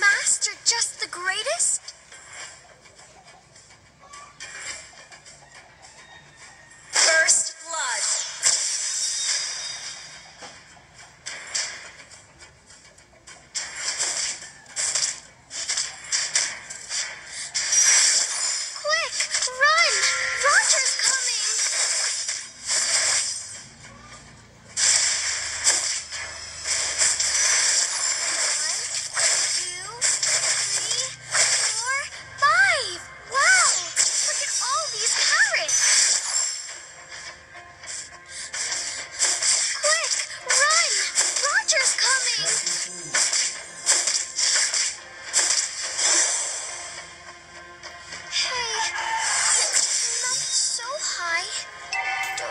master just the greatest?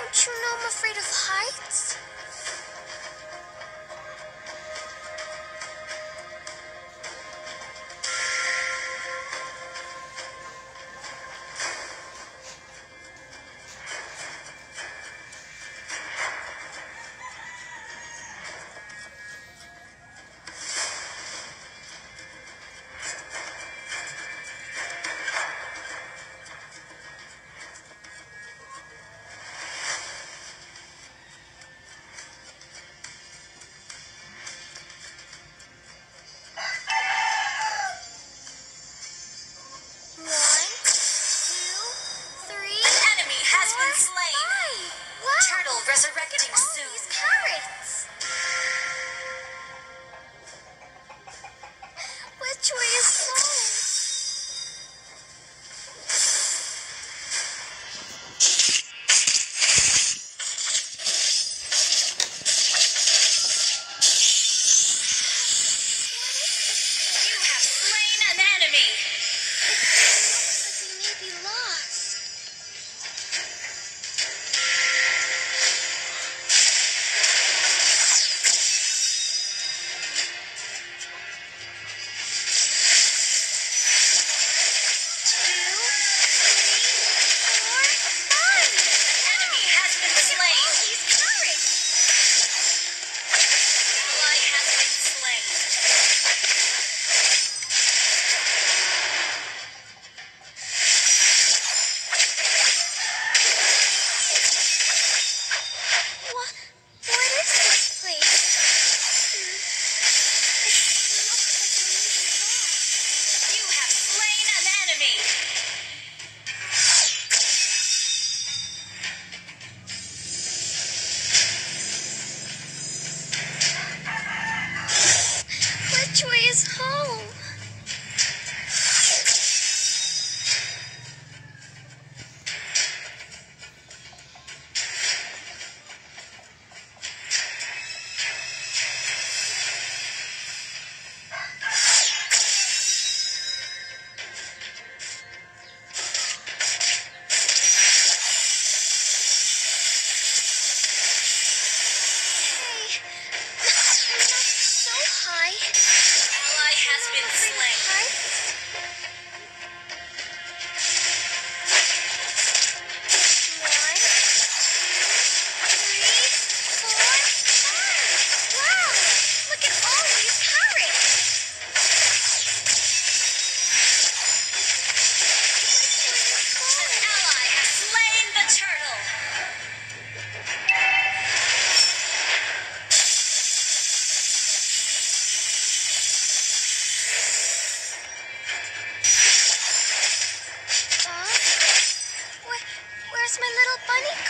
Don't you know I'm afraid of heights? My little bunny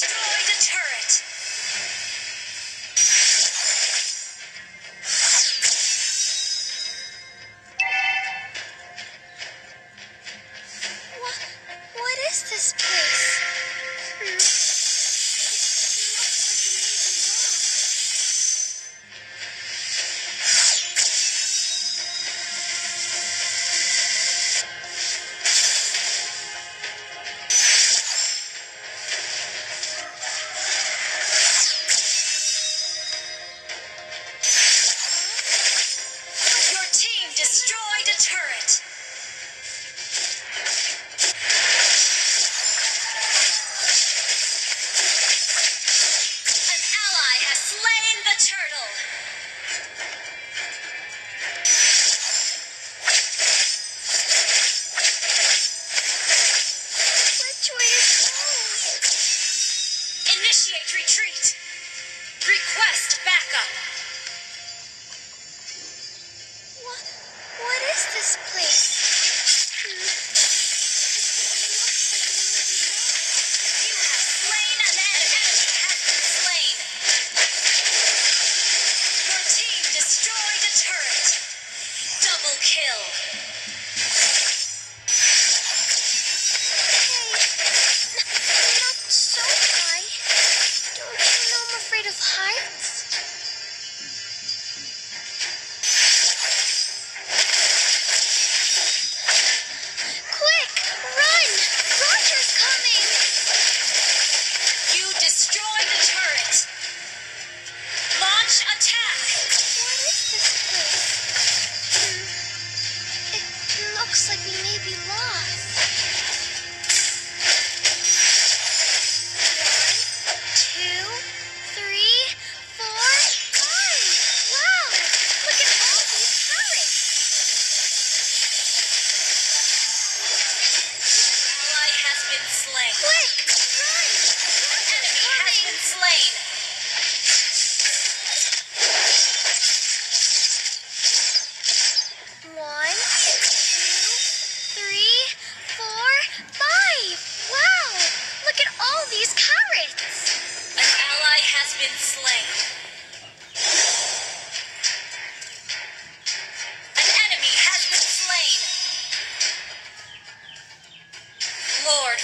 destroyed a turret.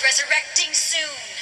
Resurrecting soon.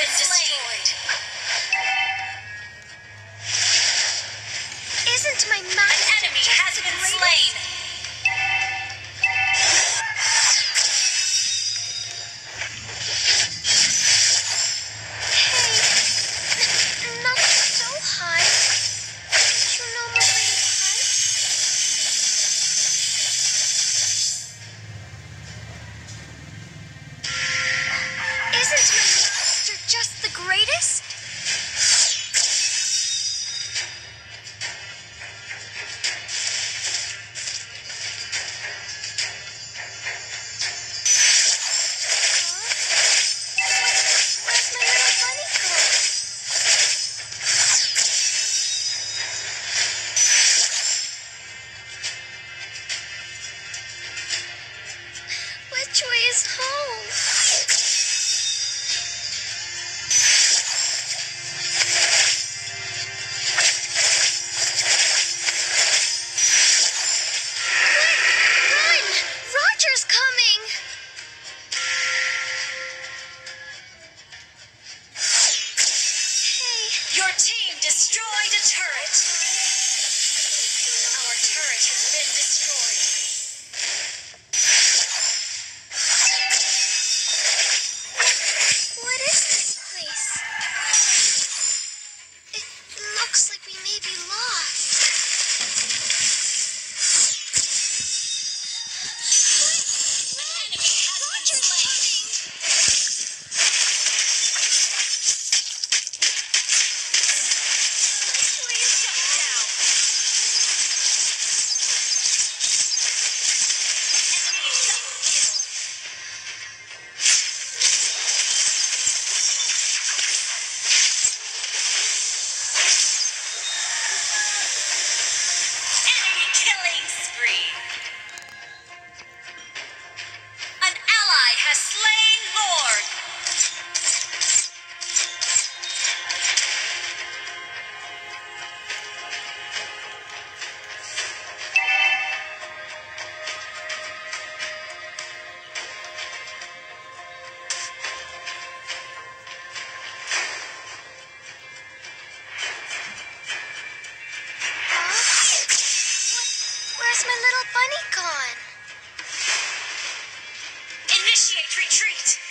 Been destroyed. Which is home? Retreat.